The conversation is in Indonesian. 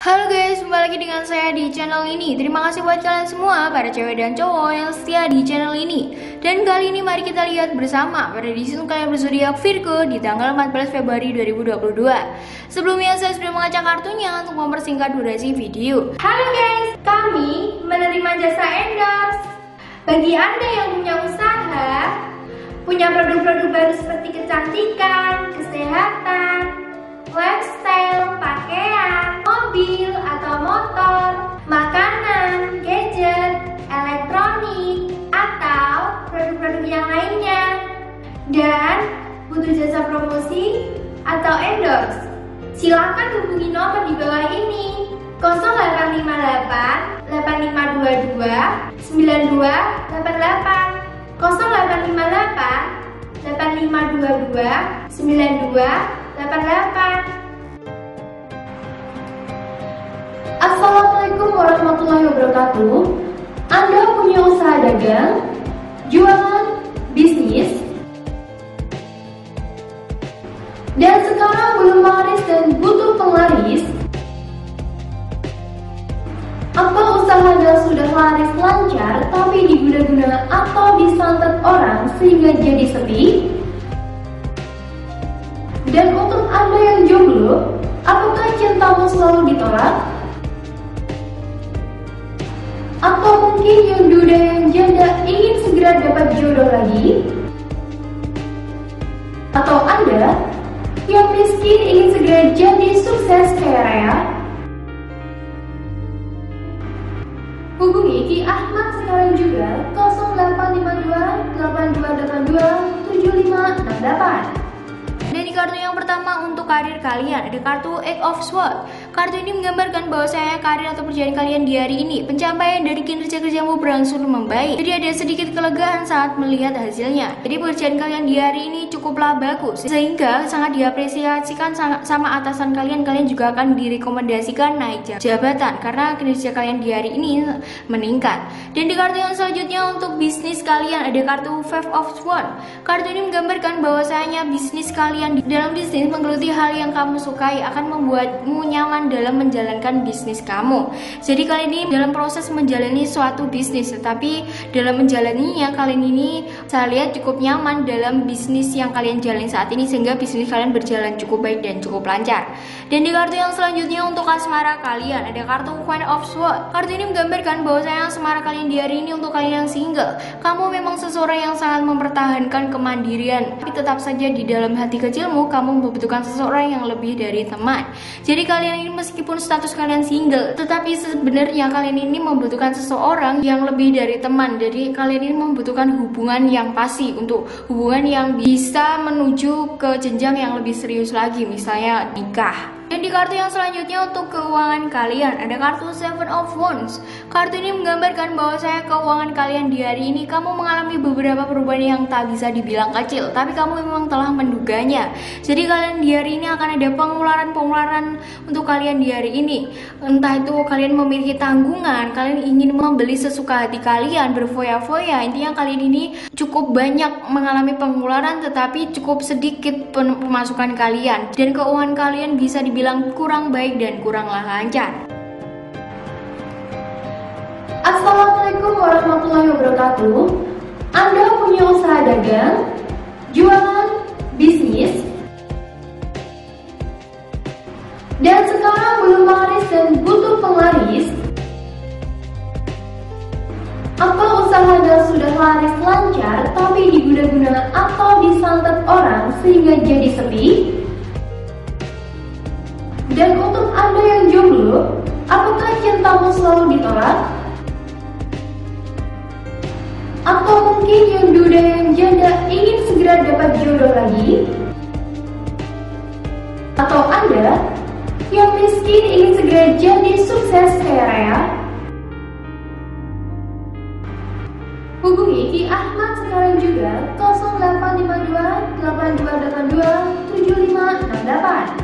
Halo guys, kembali lagi dengan saya di channel ini. Terima kasih buat kalian semua, para cewek dan cowok yang setia di channel ini. Dan kali ini mari kita lihat bersama pada edisi kalian berzodiak Virgo di tanggal 14 Februari 2022 Sebelumnya saya sudah mengacak kartunya untuk mempersingkat durasi video. Halo guys, kami menerima jasa endorse. Bagi anda yang punya usaha Punya produk-produk baru seperti kecantikan, kesehatan, Dan butuh jasa promosi atau endorse? Silakan hubungi nomor di bawah ini 0858 8522 9288 0858 8522 9288 Assalamualaikum warahmatullahi wabarakatuh. Anda punya usaha dagang, dan sekarang belum laris dan butuh penglaris? Apa usaha Anda sudah laris lancar tapi diguna-guna atau disantet orang sehingga jadi sepi? Dan untuk Anda yang jomblo, apakah cintamu selalu ditolak? Atau mungkin yang duda yang janda ingin segera dapat jodoh lagi? Atau Anda yang miskin ingin segera jadi sukses kayak Raya? Hubungi Ki Ahmad sekarang juga 0852 8282 7568. Di pertama untuk karir kalian ada kartu Eight of Swords. Kartu ini menggambarkan bahwa saya karir atau pekerjaan kalian di hari ini pencapaian dari kinerja kerjamu berangsur membaik. Jadi ada sedikit kelegaan saat melihat hasilnya. Jadi pekerjaan kalian di hari ini cukuplah bagus sehingga sangat diapresiasikan sama atasan kalian. Kalian juga akan direkomendasikan naik jabatan karena kinerja kalian di hari ini meningkat. Dan di kartu yang selanjutnya untuk bisnis kalian ada kartu Five of Swords. Kartu ini menggambarkan bahwasanya bisnis kalian kalian dalam bisnis menggeluti hal yang kamu sukai akan membuatmu nyaman dalam menjalankan bisnis kamu. Jadi kalian ini dalam proses menjalani suatu bisnis, tetapi dalam menjalaninya kalian ini saya lihat cukup nyaman dalam bisnis yang kalian jalani saat ini sehingga bisnis kalian berjalan cukup baik dan cukup lancar. Dan di kartu yang selanjutnya untuk asmara kalian ada kartu Queen of Swords. Kartu ini menggambarkan bahwa saya asmara kalian di hari ini untuk kalian yang single. Kamu memang seseorang yang sangat mempertahankan kemandirian, tapi tetap saja di dalam hati kecilmu kamu membutuhkan seseorang yang lebih dari teman. Jadi kalian ini meskipun status kalian single, tetapi sebenarnya kalian ini membutuhkan seseorang yang lebih dari teman. Jadi kalian ini membutuhkan hubungan yang pasti untuk hubungan yang bisa menuju ke jenjang yang lebih serius lagi, misalnya nikah. Dan di kartu yang selanjutnya untuk keuangan kalian ada kartu Seven of Wands. Kartu ini menggambarkan bahwa saya keuangan kalian di hari ini kamu mengalami beberapa perubahan yang tak bisa dibilang kecil, tapi kamu memang telah menduganya. Jadi kalian di hari ini akan ada pengeluaran-pengeluaran untuk kalian di hari ini. Entah itu kalian memiliki tanggungan, kalian ingin membeli sesuka hati kalian, berfoya-foya. Intinya kalian ini cukup banyak mengalami pengeluaran tetapi cukup sedikit pemasukan kalian dan keuangan kalian bisa dibilang dibilang kurang baik dan kuranglah lancar. Assalamualaikum warahmatullahi wabarakatuh. Anda punya usaha dagang, jualan, bisnis, dan sekarang belum laris dan butuh penglaris? Apa usaha Anda sudah laris lancar tapi diguna-guna atau disantet orang sehingga jadi sepi? Anda yang jomblo, apakah cintamu selalu ditolak? Atau mungkin yang duda yang janda ingin segera dapat jodoh lagi? Atau Anda yang miskin ingin segera jadi sukses kayak Raya? Hubungi Ki Ahmad sekarang juga 0852 8282 7568